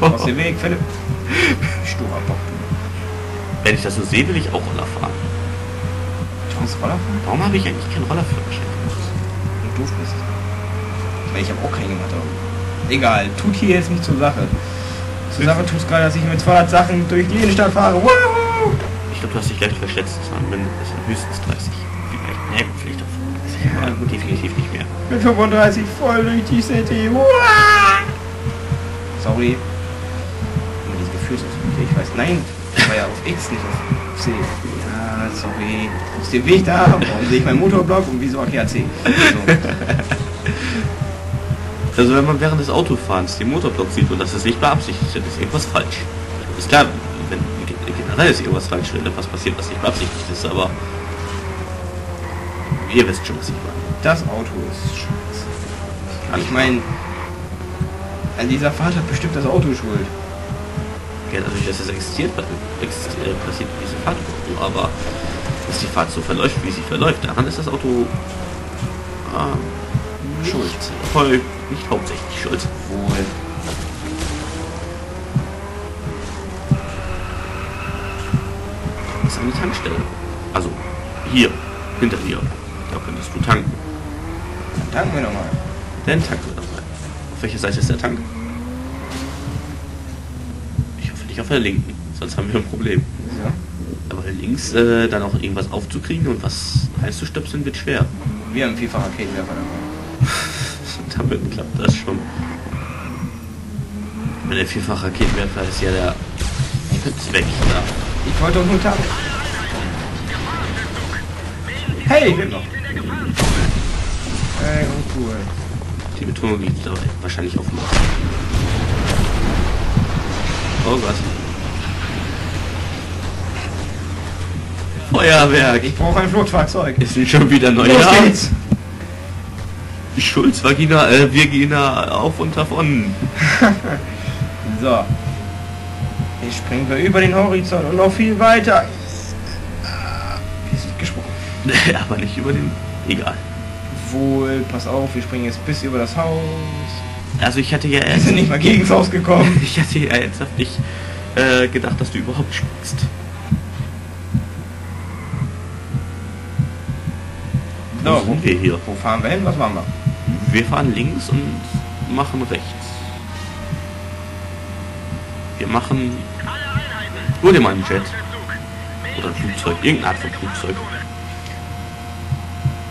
Aus dem Weg, Philipp. Sturer Bock. Wenn ich das so sehe, will ich auch Roller fahren. Du kannst Roller fahren? Warum habe ich eigentlich keinen Rollerführerschein? Und doof bist. Weil ich habe auch keinen gemacht. Aber egal, tut hier jetzt nicht zur Sache. Zur Sache tut es gerade, dass ich mit 200 Sachen durch die Innenstadt fahre. Woohoo! Ich glaube, du hast dich gleich verschätzt. Es waren mindestens höchstens 30. Vielleicht, ne, vielleicht auch 35. Ja, gut. definitiv nicht mehr. Mit 35 voll durch die City. Uah! Sorry. Nein, ich war ja auf X, nicht auf C. Ja, sorry. Ist der Weg da? Warum sehe ich meinen Motorblock und wieso AKAC? So. Also wenn man während des Autofahrens den Motorblock sieht und das ist nicht beabsichtigt, dann ist irgendwas falsch. Ist klar, wenn generell ist irgendwas falsch, wenn etwas passiert, was nicht beabsichtigt ist, aber ihr wisst schon, was ich meine. Das Auto ist scheiße. Ich meine, an dieser Fahrt hat bestimmt das Auto schuld. Ja, dadurch, dass es existiert, existiert äh, passiert diese Fahrt nur, aber dass die Fahrt so verläuft, wie sie verläuft, daran ist das Auto äh, Schuld. voll, nicht hauptsächlich schuld. Wohl. Das ist eine Tankstelle. Also hier, hinter dir. Da könntest du tanken. Dann tanken wir nochmal. Dann tanken wir nochmal. Auf welcher Seite ist der Tank? Nicht auf der linken, sonst haben wir ein Problem. So. Aber links äh, dann auch irgendwas aufzukriegen und was reinzustöpseln wird schwer. Wir haben vielfach Raketenwerfer dabei. Damit klappt das schon. Wenn der vierfach Raketenwerfer ist ja der Zweck da. Ich wollte doch nur tanken. Hey, ich bin noch. Ey, oh cool. Die Betonung liegt wahrscheinlich auf dem Oh Gott. Feuerwerk! Ich brauche ein Flugfahrzeug. Es sind schon wieder neue Los geht's. Schulz, Vagina, äh, Virgina auf und davon. So. Jetzt springen wir über den Horizont und noch viel weiter. Ist gesprochen? Aber nicht über den. Egal. Wohl, pass auf, wir springen jetzt bis über das Haus. Also ich hatte ja erst. nicht mal gegen das Haus gekommen. Ich hatte ja ernsthaft nicht äh, gedacht, dass du überhaupt Wo wo, sind wir hier? wo fahren wir hin? Was machen wir? Wir fahren links und machen rechts. Wir machen. Hol dir mal einen Jet. Oder ein Flugzeug. Irgendeine Art von Flugzeug.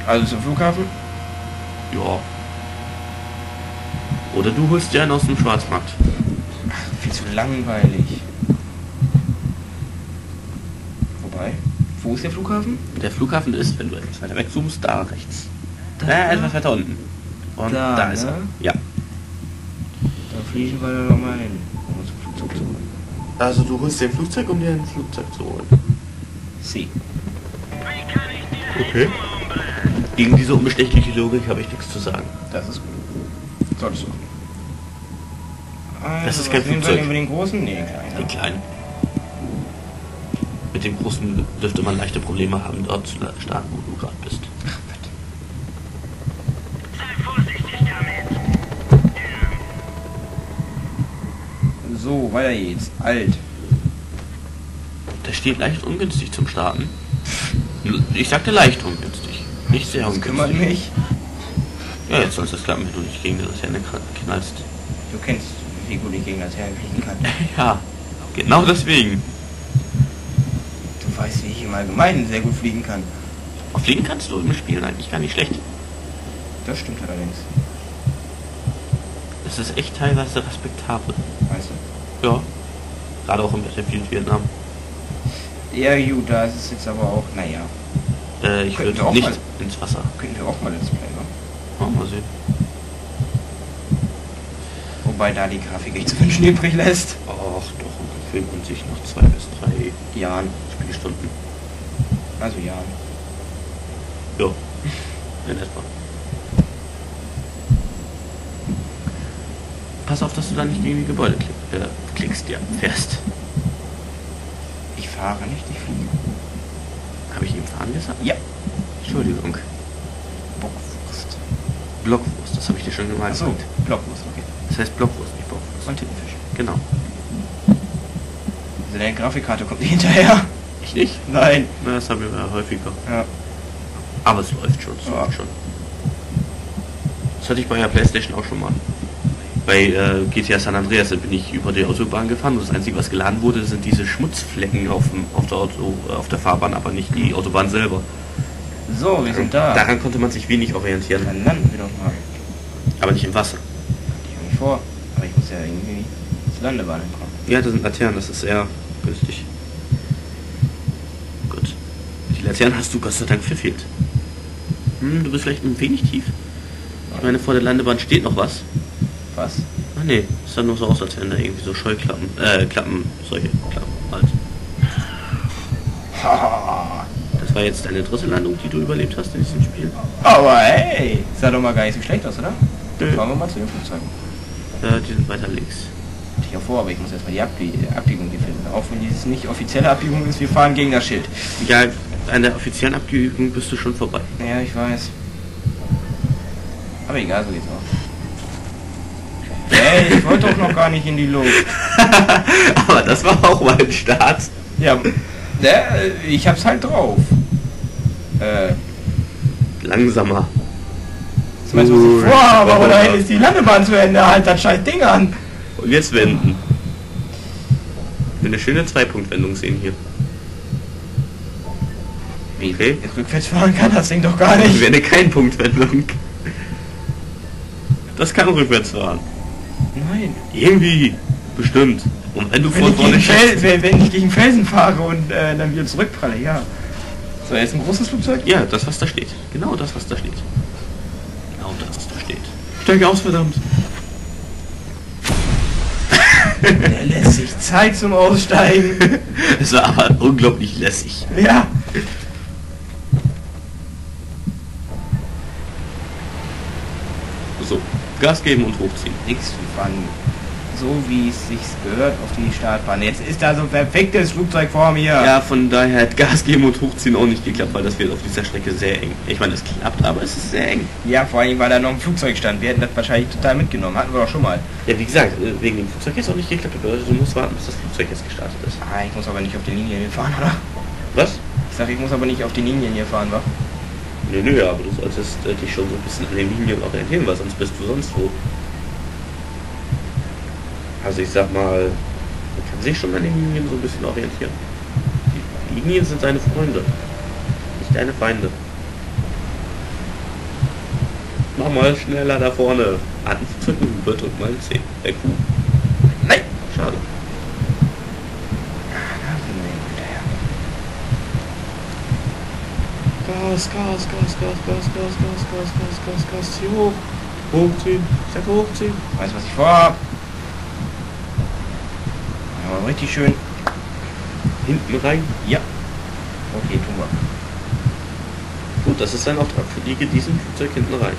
Also zum Flughafen? Ja. Oder du holst dir einen aus dem Schwarzmarkt. Viel zu langweilig. Wobei, wo ist der Flughafen? Der Flughafen ist, wenn du etwas weiter weg zoomst, da rechts. Da, etwas weiter unten. Und Da, da, ist ne? er. Ja. Da fliegen wir dann nochmal hin, um uns ein Flugzeug zu holen. Also du holst dir ein Flugzeug, um dir ein Flugzeug zu holen. Sie. Okay. Gegen diese unbestechliche Logik habe ich nichts zu sagen. Das ist gut. Solltest du. Also, Das ist kein was nehmen Flugzeug. Wir wir den großen? Nee, den kleinen. Den kleinen. Mit dem großen dürfte man leichte Probleme haben, dort zu starten, wo du gerade bist. So, weiter geht's. Alt. Der steht leicht ungünstig zum Starten. Ich sagte leicht ungünstig. Nicht sehr Das kümmert ungünstig. mich. Ja, jetzt soll es klappen, wenn du nicht gegen Laterne kra- knallst. Du kennst, wie gut ich gegen das Herren fliegen kann. Ja, genau deswegen. Du weißt, wie ich im Allgemeinen sehr gut fliegen kann. Fliegen kannst du im Spiel eigentlich gar nicht schlecht. Das stimmt allerdings. Das ist echt teilweise respektabel. Weißt du? Ja. Gerade auch im Battlefield Vietnam. Ja, gut, da ist es jetzt aber auch, naja. Äh, ich würde auch nicht mal- ins Wasser. Könnten wir auch mal Let's Play machen. Oh, mal sehen. Wobei da die Grafik echt zu wünschen übrig lässt. Ach doch, man filmt sich noch zwei bis drei Jahren. Spielstunden. Also ja. Ja. In etwa. Pass auf, dass du da nicht gegen die Gebäude klick, äh, klickst, ja, fährst. Ich fahre nicht, ich fliege. Habe ich ihm fahren gesagt? Ja. Entschuldigung. Bockwurst. Blockwurst, das habe ich dir schon mal Achso, gesagt. Blockwurst, okay. Das heißt Blockwurst, nicht Bockwurst. Und Tintenfisch. Genau. Also deine Grafikkarte kommt nicht hinterher. Ich nicht? Nein. Na, das haben wir ja häufiger. Ja. Aber es läuft schon, es Ja. läuft schon. Das hatte ich bei der Playstation auch schon mal. Bei äh, GTA San Andreas bin ich über die Autobahn gefahren und das einzige was geladen wurde sind diese Schmutzflecken auf, dem, auf, der, Auto, äh, auf der Fahrbahn, aber nicht die Autobahn selber. So, wir sind da. Daran konnte man sich wenig orientieren, Dann landen wir doch mal. aber nicht im Wasser. Ich habe mich vor. Aber ich muss ja irgendwie zur Landebahn hinkommen. Ja, das sind Laternen, das ist sehr günstig. Gut. Die Laternen hast du Gott sei Dank verfehlt. Hm, du bist vielleicht ein wenig tief. Ich meine, vor der Landebahn steht noch was. Was? Ach nee, es sah nur so aus, als wären da irgendwie so Scheuklappen, äh, Klappen, solche Klappen halt. Das war jetzt deine dritte Landung, die du überlebt hast in diesem Spiel. Aber hey, sah doch mal gar nicht so schlecht aus, oder? Nö. Fahren wir mal zu den Flugzeugen. Ja, die sind weiter links. Hatte ich auch vor, aber ich muss erstmal die Abbie Abbiegung hier finden. Auch wenn dieses nicht offizielle Abbiegung ist, wir fahren gegen das Schild. Ja, an der offiziellen Abgeübung bist du schon vorbei. Ja, ich weiß. Aber egal, so geht's auch. Hey, ich wollte doch noch gar nicht in die Luft. Aber das war auch mal ein Start. Ja, der, ich hab's halt drauf. Äh, Langsamer. du, was ich vorhabe, aber dahin ist die Landebahn zu Ende. Halt das scheiß Ding an. Und jetzt wenden. Wir eine schöne Zweipunktwendung sehen hier. Wie? Okay. Jetzt rückwärts fahren kann das Ding doch gar nicht. Wäre eine Kein-Punktwendung. Das kann rückwärts fahren. Nein. Irgendwie. Bestimmt. Und wenn du Wenn vor vorne Fel wenn, wenn ich gegen Felsen fahre und äh, dann wieder zurückpralle, ja. So, jetzt ein großes Flugzeug? Ja, das was da steht. Genau das was da steht. Genau das was da steht. Steig aus, verdammt. Der lässt sich Zeit zum Aussteigen. Es war aber unglaublich lässig. Ja. So, Gas geben und hochziehen. Nix, wir fahren so wie es sich gehört auf die Startbahn. Jetzt ist da so ein perfektes Flugzeug vor mir. Ja, von daher hat Gas geben und hochziehen auch nicht geklappt, weil das wird auf dieser Strecke sehr eng. Ich meine, es klappt, aber es ist sehr eng. Ja, vor allem, weil da noch ein Flugzeug stand. Wir hätten das wahrscheinlich total mitgenommen. Hatten wir doch schon mal. Ja, wie gesagt, äh, wegen dem Flugzeug jetzt auch nicht geklappt. bedeutet, Du musst warten, bis das Flugzeug jetzt gestartet ist. Ah, ich muss aber nicht auf den Linien hier fahren, oder? Was? Ich sag, ich muss aber nicht auf den Linien hier fahren, wa? Nö, nö, aber du solltest äh, dich schon so ein bisschen an den Linien orientieren, weil sonst bist du sonst wo. Also ich sag mal, man kann sich schon an den Linien so ein bisschen orientieren. Die Linien sind deine Freunde, nicht deine Feinde. Mach mal schneller da vorne. Anzücken, und mal C. Äh, Q. Nein, schade. Da sind wir hinterher. Gas, Gas, Gas, Gas, Gas, Gas, Gas, Gas, Gas, Gas, Gas, zieh hoch. Hochziehen. Ich sag hochziehen. Weißt du, was ich vorhab? Aber richtig schön. Hinten rein. Ja. Okay, tun wir. Gut, das ist dein Auftrag. Fliege diesen Flugzeug hinten rein.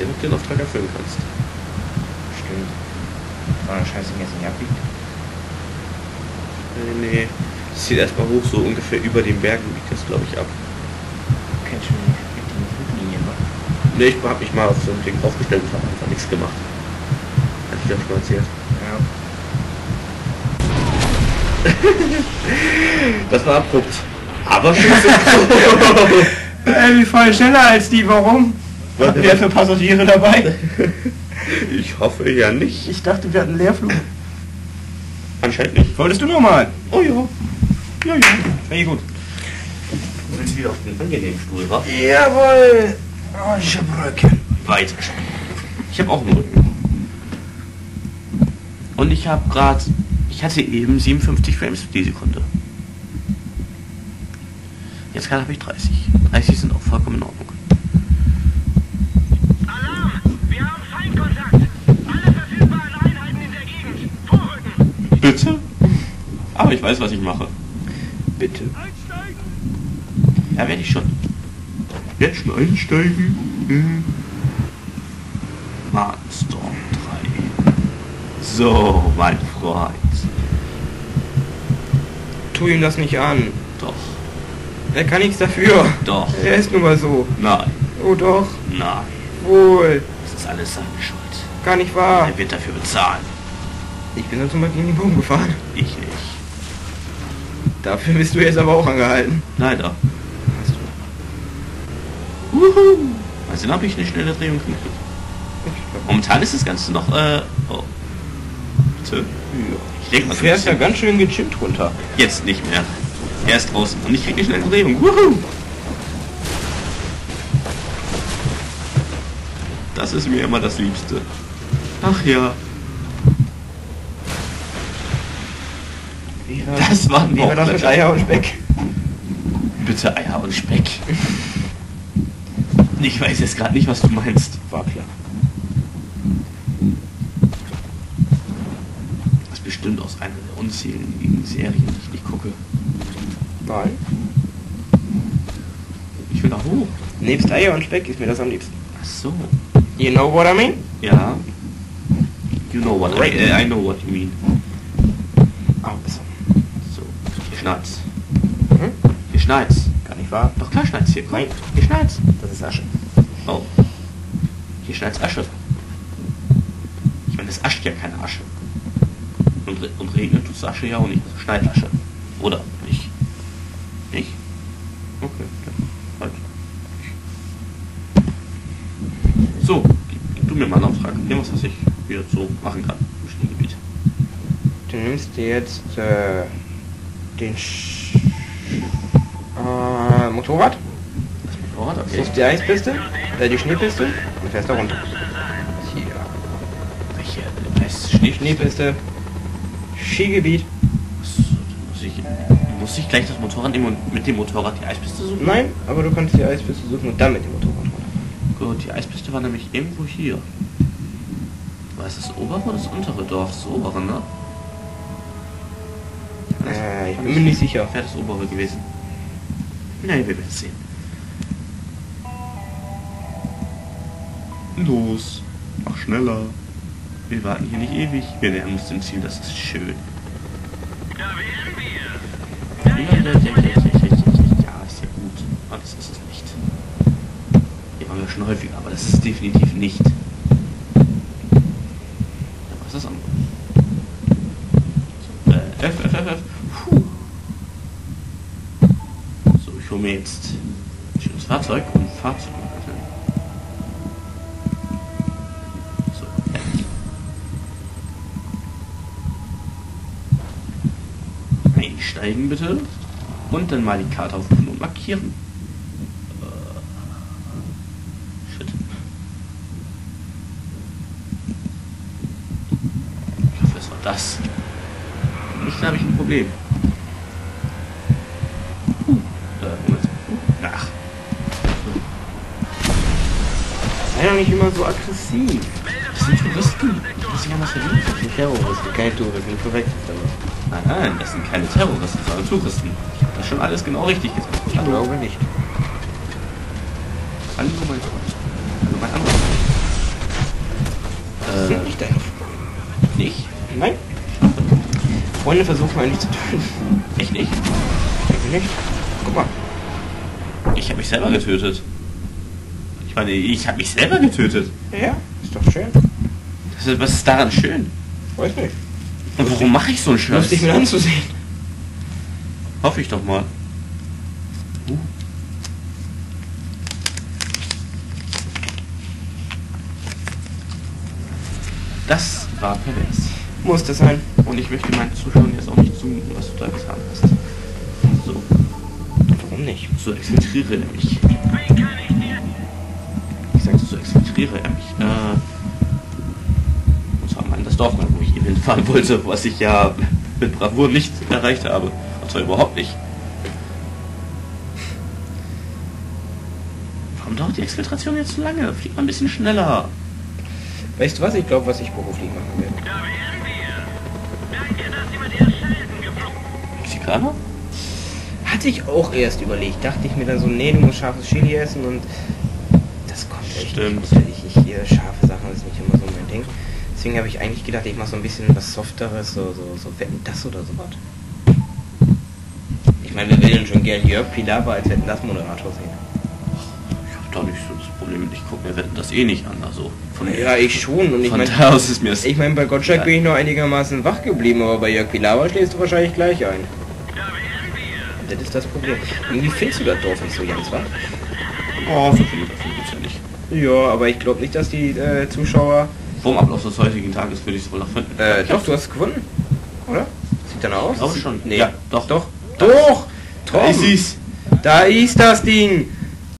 Ob du den Auftrag erfüllen kannst. Stimmt. Eine Scheiße mir jetzt nicht abbiegt. Nee, nee. Das zieht erstmal hoch, so ungefähr über den Bergen biegt das, glaube ich, ab. Du kennst schon die richtigen Fluglinien, wa? Nee, ich habe mich mal auf so ein Ding aufgestellt und habe einfach nichts gemacht. Hatte ich schon mal erzählt. Das war abrupt. Aber schön. Ey, wir fahren schneller als die, warum? Hatten wir für Passagiere dabei? Ich hoffe ja nicht. Ich dachte, wir hatten Leerflug. Anscheinend nicht. Wolltest du nochmal? Oh ja. Ja, ja. Finde ich gut. Du willst wieder auf den angenehmen Stuhl, wa? Jawohl. Oh, ich hab Rücken. Weiter schon. Ich habe auch einen Rücken. Und ich habe gerade, ich hatte eben 57 Frames die Sekunde. Jetzt gerade habe ich 30. 30 sind auch vollkommen in Ordnung. Alarm! Wir haben Feindkontakt! Alle verfügbaren Einheiten in der Gegend! Vorrücken! Bitte? Aber ich weiß, was ich mache. Bitte. Einsteigen! Ja, werde ich schon. Jetzt schon einsteigen? Mhm. Mannstorm 3. So, mein Freund. Tu ihm das nicht an. Doch, Er kann nichts dafür. doch, Er ist nun mal so. nein, Oh doch. nein. Wohl. Das ist alles seine Schuld. Gar nicht wahr. Er wird dafür bezahlen. Ich bin dann zum Beispiel in die Bogen gefahren. Ich nicht. Dafür bist du jetzt aber auch angehalten. Leider. Hast du. Wuhu. Also dann habe ich eine schnelle Drehung gekriegt. Momentan ist das Ganze noch, äh, oh. Bitte? ja. Ich denke Du fährst ja ganz schön gechillt runter. Jetzt nicht mehr. Er ist draußen und ich kriege eine schnelle Drehung. Wuhu. Das ist mir immer das Liebste. Ach ja. War Das war ein Wie war das mit. Eier und Speck? Bitte Eier und Speck. Ich weiß jetzt gerade nicht, was du meinst. War klar. Das ist bestimmt aus einer der unzähligen Serien, die ich nicht gucke. Nein. Ich will da hoch. Nebst Eier und Speck ist mir das am liebsten. Ach so. You know what I mean? Ja. You know what I, Right. äh, I know what you mean. Ah, besser. So, hier schneit's. Hm? Hier schneit's. Gar nicht wahr? Doch klar schneit's hier. Nein. Hier schneit's. Das ist Asche. Oh. Hier schneit's Asche. Ich meine, es ascht ja keine Asche. Und, und regnet tut's Asche ja auch nicht. Also schneit Asche. Oder nicht? Nicht? Okay, dann halt. So, gib, du mir mal einen Auftrag. Irgendwas, was ich hier so machen kann im Schneegebiet. Du nimmst dir jetzt äh, den Sch äh, Motorrad, Motorrad, okay. suchst die Eispiste, äh, die Schneepiste und fährst da runter. Hier. Welche? Heißt Schnee? Schneepiste, Skigebiet. Muss ich, muss ich gleich das Motorrad nehmen und mit dem Motorrad die Eispiste suchen? Nein, aber du kannst die Eispiste suchen und dann mit dem Motorrad. Gut, die Eispiste war nämlich irgendwo hier. War es das obere oder das untere Dorf? Das obere, ne? Das- Äh, ich war bin mir nicht sicher. Wäre das obere gewesen. Nein, wir werden es sehen. Los. Mach schneller. Wir warten hier nicht ewig. Wir nähern uns dem Ziel, das ist schön. Da wären wir. Ja, ja, ja, ja, ja, ja, ja, ist ja gut. Das ist es nicht. Hier waren wir schon häufiger, aber das ist definitiv nicht. Ja, was ist das andere? So, äh, F, F, F, F. Puh. So, ich hole mir jetzt ein schönes Fahrzeug und Fahrzeug. Einsteigen bitte. Und dann mal die Karte aufrufen und markieren. Äh, Shit. Ich hoffe, es war das. Nicht, habe ich ein Problem. Uh, äh, Sei doch nicht immer so aggressiv. das sind Touristen. Das ist ja was verdient. Terroristen, kein Touristen, korrekt ist aber. Nein, nein, das sind keine Terroristen, sondern Touristen. Ich habe das schon alles genau richtig gesagt. Ich glaube nicht. Hallo, mein Freund. Hallo, mein anderer Das Freund. sind nicht deine Freunde. Äh, nicht? Nein. Freunde versuchen eigentlich zu töten. Ich nicht? Denke nicht. Guck mal. Ich habe mich selber getötet. Ich meine, ich habe mich selber getötet. Ja, ist doch schön. Das ist, was ist daran schön? Weiß nicht. Und warum mache ich so einen Scheiß? Lustig mit anzusehen. Hoffe ich doch mal. Uh. Das war pervers. Muss das sein. Und ich möchte meinen Zuschauern jetzt auch nicht zumuten, was du da getan hast. So, Warum nicht? so exfiltriere er mich. Ich sagte, so exfiltriere er mich. Äh, und zwar mal in das Dorf, rein, hinfahren wollte, was ich ja mit Bravour nicht erreicht habe. Und zwar überhaupt nicht. Warum dauert die Exfiltration jetzt so lange? Flieg mal ein bisschen schneller. Weißt du was? Ich glaube, was ich beruflich machen werde. Da wären wir. Danke, dass Sie mit Ihren Schelden geflogen Mexikaner? Hatte ich auch erst überlegt. Dachte ich mir dann so, nee, du musst scharfes Chili essen und das kommt echt Stimmt. nicht. Ich, ich, hier, scharfe Sachen ist nicht immer so mein Ding. Deswegen habe ich eigentlich gedacht, ich mache so ein bisschen was Softeres, so, so, so Wetten das oder sowas. Ich meine, wir will denn schon gern Jörg Pilawa als Wetten das Moderator sehen. Ich habe da nicht so das Problem. Ich gucke mir Wetten das eh nicht an. Also von, Ja, ich schon. Und ich von meine, da aus ist mir ich mein, bei Gottschalk Ja. bin ich noch einigermaßen wach geblieben, aber bei Jörg Pilawa schläfst du wahrscheinlich gleich ein. Das ist das Problem. Irgendwie findest du das Dorf nicht so ganz, wa? oh, so viele davon gibt's ja nicht. Ja, aber ich glaube nicht, dass die äh, Zuschauer... Vom Ablauf des heutigen Tages würde ich es wohl noch finden. Äh, doch, du hast gewonnen. Oder? Sieht danach aus? Glaube schon. Nee. Ja, doch. Doch. Doch. Da ist Tom. sie's. Da ist das Ding.